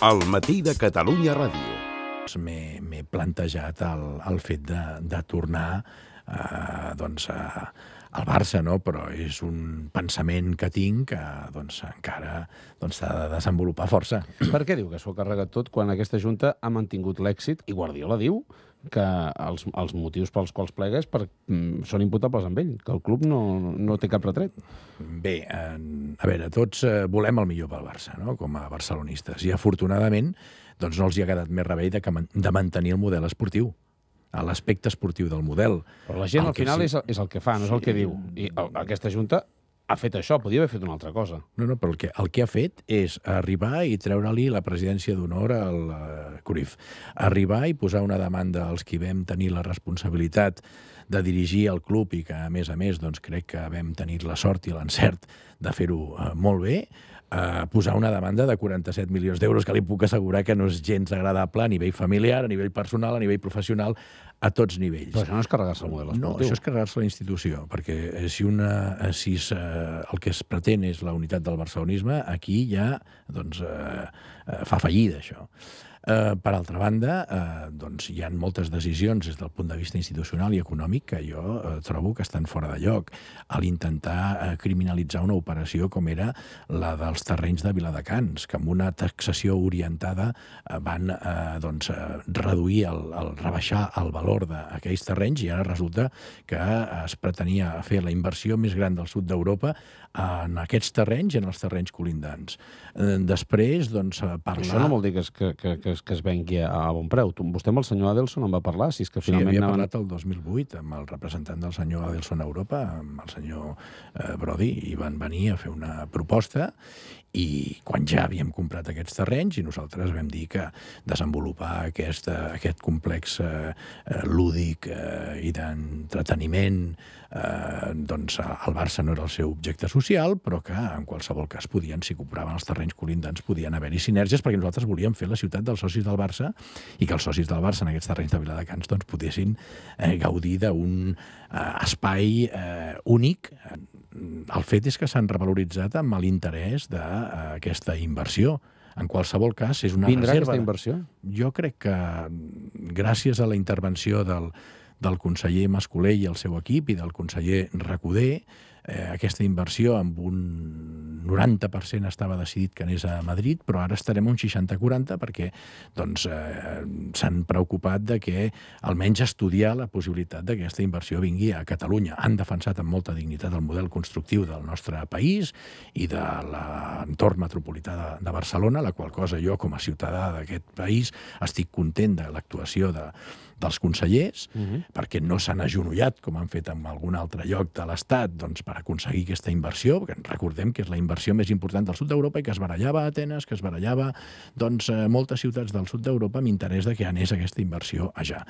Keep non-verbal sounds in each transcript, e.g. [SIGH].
al matí de Catalunya Ràdio. M'he plantejat el, el fet de, de tornar eh, doncs, a, al Barça, no? però és un pensament que tinc que doncs, encara s'ha doncs, s'ha de desenvolupar força. Per què diu que s'ho ha carregat tot quan aquesta Junta ha mantingut l'èxit i Guardiola diu que els, els motius pels quals plega és per, mm, són imputables amb ell, que el club no, no té cap retret. Bé, en, a veure, tots eh, volem el millor pel Barça, no? com a barcelonistes, i afortunadament doncs no els hi ha quedat més remei de, que, man- de mantenir el model esportiu, a l'aspecte esportiu del model. Però la gent El al final sí- és, és el que fa, no és el que diu. I el, aquesta Junta ha fet això, podia haver fet una altra cosa. No, no, però el que, el que ha fet és arribar i treure-li la presidència d'honor al uh, Cruyff. Arribar i posar una demanda als qui vam tenir la responsabilitat de dirigir el club i que, a més a més, doncs, crec que vam tenir la sort i l'encert de fer-ho uh, molt bé, uh, posar una demanda de 47 milions d'euros que li puc assegurar que no és gens agradable a nivell familiar, a nivell personal, a nivell professional, a tots nivells. Però això no és carregar-se el model No, esportiu. això és carregar-se la institució, perquè eh, si, una, eh, si es, eh, el que es pretén és la unitat del barcelonisme, aquí ja doncs, eh, eh, fa fallida, això. Eh, per altra banda, eh, doncs, hi ha moltes decisions des del punt de vista institucional i econòmic que jo eh, trobo que estan fora de lloc. A l'intentar eh, criminalitzar una operació com era la dels terrenys de Viladecans, que amb una taxació orientada eh, van eh, doncs, eh, reduir, el, el, rebaixar el valor d'aquells terrenys i ara resulta que es pretenia fer la inversió més gran del sud d'Europa en aquests terrenys i en els terrenys colindants. Eh, després, doncs, eh, parlar... Això no vol dir que es, que, que, que, que es vengui a, a bon preu. Tu, vostè amb el senyor Adelson en va parlar, si és que Sí, finalment... havia anaven- parlat el 2008 amb el representant del senyor Adelson a Europa, amb el senyor eh, Brody, i van venir a fer una proposta i quan ja havíem comprat aquests terrenys i nosaltres vam dir que desenvolupar aquest, eh, aquest complex eh, eh, lúdic eh, i d'entreteniment eh, doncs el Barça no era el seu objecte social, però que en qualsevol cas podien, si compraven els terrenys colindants, podien haver-hi sinergies perquè nosaltres volíem fer la ciutat dels socis del Barça i que els socis del Barça en aquests terrenys de Viladecans doncs, poguessin eh, gaudir d'un eh, espai eh, únic. El fet és que s'han revaloritzat amb l'interès d'aquesta inversió. En qualsevol cas, és una Vindrà reserva. aquesta inversió? Jo crec que gràcies a la intervenció del, del conseller Mascolell i el seu equip i del conseller Recoder, eh, aquesta inversió amb un 90% estava decidit que anés a Madrid, però ara estarem un 60-40 perquè doncs, eh, s'han preocupat de que almenys estudiar la possibilitat de que aquesta inversió vingui a Catalunya. Han defensat amb molta dignitat el model constructiu del nostre país i de l'entorn metropolità de, de Barcelona, la qual cosa jo, com a ciutadà d'aquest país, estic content de l'actuació de, dels consellers, uh -huh. perquè no s'han agenollat, com han fet en algun altre lloc de l'Estat, doncs, per aconseguir aquesta inversió, perquè recordem que és la inversió més important del sud d'Europa i que es barallava a Atenes, que es barallava doncs, moltes ciutats del sud d'Europa amb interès de que anés aquesta inversió allà.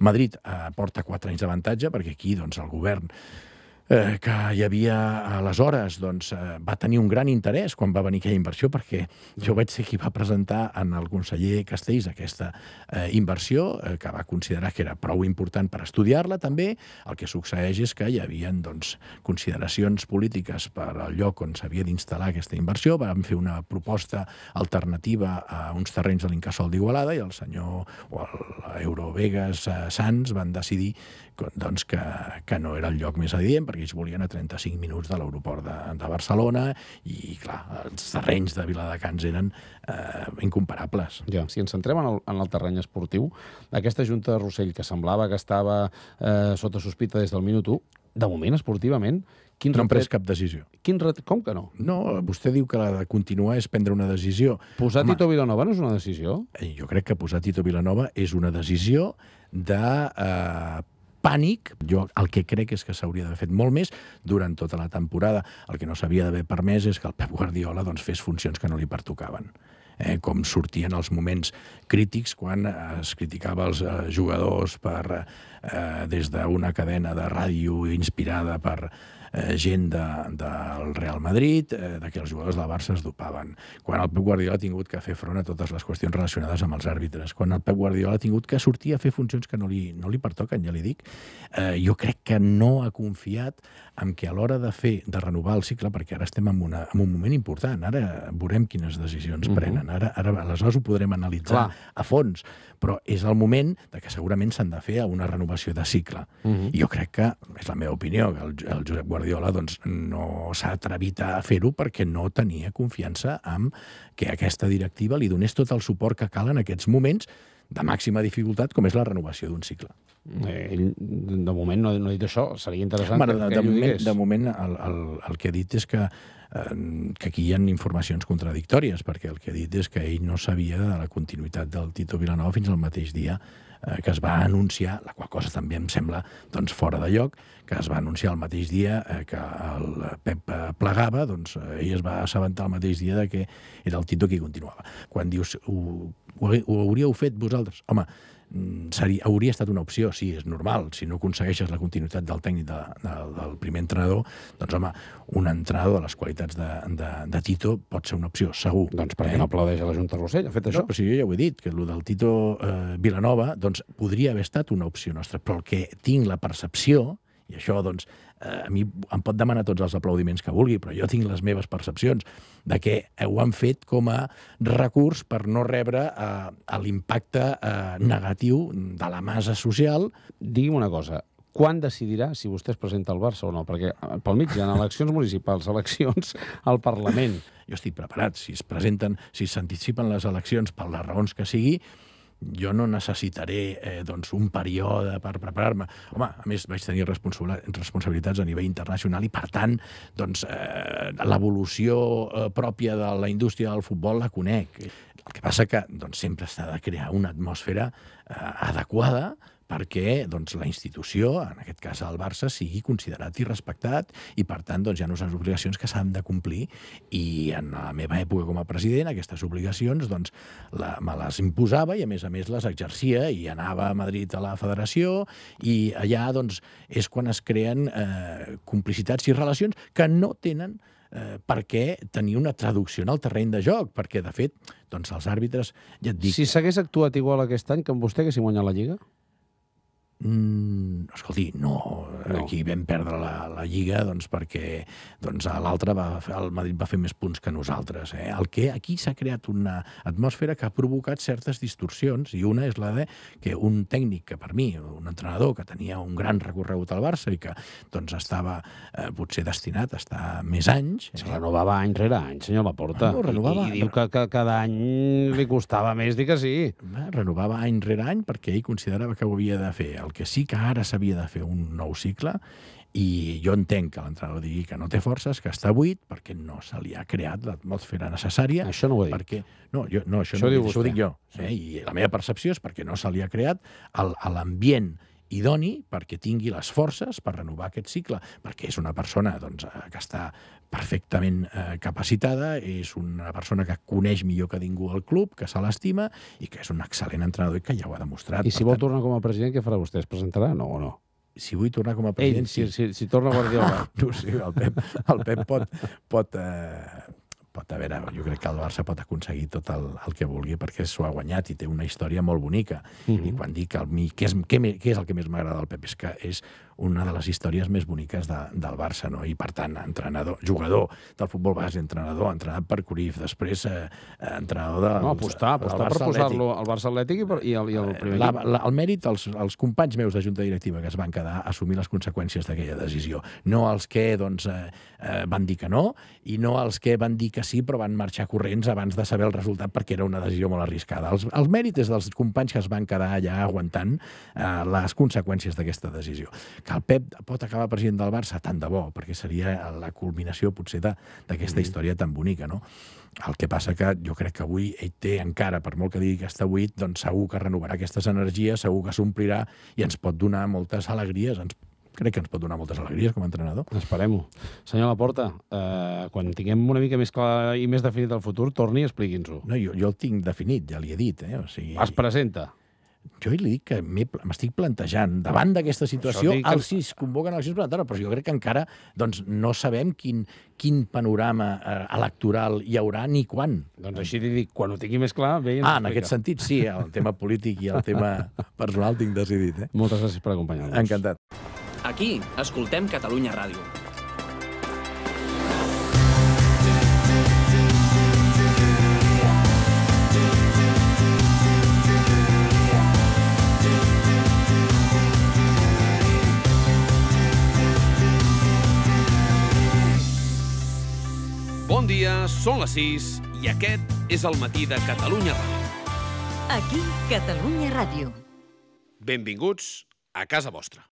Madrid eh, porta quatre anys d'avantatge, perquè aquí doncs, el govern eh, que hi havia aleshores doncs, eh, va tenir un gran interès quan va venir aquella inversió, perquè jo vaig ser qui va presentar en el conseller Castells aquesta eh, inversió, eh, que va considerar que era prou important per estudiar-la també. El que succeeix és que hi havia doncs, consideracions polítiques per al lloc on s'havia d'instal·lar aquesta inversió. Vam fer una proposta alternativa a uns terrenys de l'Incasol d'Igualada i el senyor o l'Eurovegas eh, Sants van decidir doncs, que, que no era el lloc més adient perquè ells volien a 35 minuts de l'aeroport de, de Barcelona i, clar, els terrenys de Viladecans eren eh, incomparables. Ja, si ens centrem en el, en el terreny esportiu, aquesta Junta de Rossell, que semblava que estava eh, sota sospita des del minut 1, de moment, esportivament, quin No han pres retret... cap decisió. Quin ret... Com que no? No, vostè diu que la de continuar és prendre una decisió. Posar Home, Tito Vilanova no és una decisió? Eh, Jo crec que posar Tito Vilanova és una decisió de eh, pànic. Jo el que crec és que s'hauria d'haver fet molt més durant tota la temporada. El que no s'havia d'haver permès és que el Pep Guardiola doncs, fes funcions que no li pertocaven eh, com sortien els moments crítics quan eh, es criticava els eh, jugadors per, eh, des d'una cadena de ràdio inspirada per eh, gent de, del Real Madrid, eh, de que els jugadors del Barça es dopaven, quan el Pep Guardiola ha tingut que fer front a totes les qüestions relacionades amb els àrbitres, quan el Pep Guardiola ha tingut que sortir a fer funcions que no li, no li pertoquen, ja li dic, eh, jo crec que no ha confiat en que a l'hora de fer, de renovar el cicle, perquè ara estem en, una, en un moment important, ara veurem quines decisions uh -huh. prenen, ara, ara aleshores ho podrem analitzar Clar. a fons, però és el moment de que segurament s'han de fer una renovació de cicle. Uh -huh. I jo crec que, és la meva opinió, que el, el Josep Guardiola doncs, no s'ha atrevit a fer-ho perquè no tenia confiança en que aquesta directiva li donés tot el suport que cal en aquests moments de màxima dificultat, com és la renovació d'un cicle. Eh, ell, de moment, no, no ha dit això. Seria interessant Bueno, que, de, que de, moment, digués. de moment el, el, el que ha dit és que, que aquí hi ha informacions contradictòries, perquè el que ha dit és que ell no sabia de la continuïtat del Tito Vilanova fins al mateix dia eh, que es va anunciar, la qual cosa també em sembla doncs, fora de lloc, que es va anunciar el mateix dia eh, que el Pep eh, plegava, doncs ell es va assabentar el mateix dia de que era el Tito qui continuava. Quan dius, ho, ho, ho hauríeu fet vosaltres? Home, seria, hauria estat una opció, sí, és normal. Si no aconsegueixes la continuïtat del tècnic de, de, del primer entrenador, doncs, home, un entrenador de les qualitats de, de, de Tito pot ser una opció, segur. Doncs per què no aplaudeix a la Junta Rossell? Ha fet això? No, però si jo ja ho he dit, que el del Tito eh, Vilanova doncs, podria haver estat una opció nostra, però el que tinc la percepció, i això doncs, eh, a mi em pot demanar tots els aplaudiments que vulgui, però jo tinc les meves percepcions de que ho han fet com a recurs per no rebre eh, l'impacte eh, negatiu de la massa social Digui'm una cosa, quan decidirà si vostè es presenta al Barça o no? Perquè eh, pel mig hi ha eleccions municipals, eleccions al Parlament. jo estic preparat. Si es presenten, si s'anticipen les eleccions per les raons que sigui, jo no necessitaré eh, doncs, un període per preparar-me. Home, a més, vaig tenir responsa- responsabilitats a nivell internacional i, per tant, doncs, eh, l'evolució eh, pròpia de la indústria del futbol la conec. El que passa que doncs, sempre s'ha de crear una atmosfera eh, adequada perquè doncs, la institució, en aquest cas el Barça, sigui considerat i respectat i, per tant, doncs, hi ha unes obligacions que s'han de complir i en la meva època com a president aquestes obligacions doncs, la, me les imposava i, a més a més, les exercia i anava a Madrid a la federació i allà doncs, és quan es creen eh, complicitats i relacions que no tenen eh, per què tenir una traducció en el terreny de joc, perquè, de fet, doncs, els àrbitres, ja et dic... Si s'hagués actuat igual aquest any que amb vostè haguéssim guanyat la Lliga? Mm, escolti, no, No. aquí vam perdre la, la Lliga doncs, perquè doncs, l'altre va fer- el Madrid va fer més punts que nosaltres. Eh? El que aquí s'ha creat una atmosfera que ha provocat certes distorsions i una és la de que un tècnic que per mi, un entrenador que tenia un gran recorregut al Barça i que doncs, estava eh, potser destinat a estar més anys... Es renovava any rere any, senyor Laporta. Bueno, renovava- I, I diu que, que cada any li costava més dir que sí. Va, renovava any rere any perquè ell considerava que ho havia de fer. El que sí que ara s'havia de fer un nou cicle i jo entenc que l'entrenador digui que no té forces, que està buit, perquè no se li ha creat l'atmosfera necessària. Això no ho ha dit. Perquè, no, jo, no, això, Això no, ho dic, això ho dic jo. Eh? I la meva percepció és perquè no se li ha creat l'ambient idoni perquè tingui les forces per renovar aquest cicle, perquè és una persona doncs, eh, que està perfectament eh, capacitada, és una persona que coneix millor que ningú el club, que se l'estima i que és un excel·lent entrenador i que ja ho ha demostrat. I si vol tant, tornar com a president, què farà vostè? Es presentarà? No o no? si vull tornar com a Ell, president, si, si, si torna Guardiola. [LAUGHS] no sé, el Pep, el Pep pot, pot, eh, pot a veure, jo crec que el Barça pot aconseguir tot el, el que vulgui perquè s'ho ha guanyat i té una història molt bonica. Mhm. I quan dic el, mi, què, és, què, què és el que més m'agrada del Pep és que és una de les històries més boniques de, del Barça, no? I per tant, entrenador, jugador del futbol base, entrenador, entrenat per Cruyff, després eh, entrenador de, No, apostar, apostar per Barça posar-lo al Barça Atlètic i, per, i, el, i el primer la, la, el mèrit als, als companys meus de junta directiva que es van quedar a assumir les conseqüències d'aquella decisió. No els que doncs, eh, eh, van dir que no i no els que van dir que sí però van marxar corrents abans de saber el resultat perquè era una decisió molt arriscada. Els, el mèrit és dels companys que es van quedar allà aguantant eh, les conseqüències d'aquesta decisió. Que el Pep pot acabar president del Barça, tant de bo, perquè seria la culminació potser d'aquesta Mm. història tan bonica, no? El que passa que jo crec que avui ell té encara, per molt que digui que està buit, doncs segur que renovarà aquestes energies, segur que s'omplirà i ens pot donar moltes alegries. Ens, crec que ens pot donar moltes alegries com a entrenador. Esperem-ho. Senyor Laporta, eh, quan tinguem una mica més clar i més definit el futur, torni i expliqui'ns-ho. No, jo, jo el tinc definit, ja li he dit. Eh? O sigui, Es presenta. Jo li dic que m'estic plantejant, davant d'aquesta situació, que- els sis convoquen eleccions parlamentàries, però jo crec que encara doncs, no sabem quin, quin panorama eh, electoral hi haurà ni quan. Doncs així li dic, quan ho tingui més clar, ens Ah, en explica. aquest sentit, sí, el tema [LAUGHS] polític i el tema personal tinc decidit. Eh? Moltes gràcies per acompanyar-nos. Encantat. Aquí escoltem Catalunya Ràdio. Són les 6 i aquest és el matí de Catalunya Ràdio. Aquí, Catalunya Ràdio. Benvinguts a casa vostra.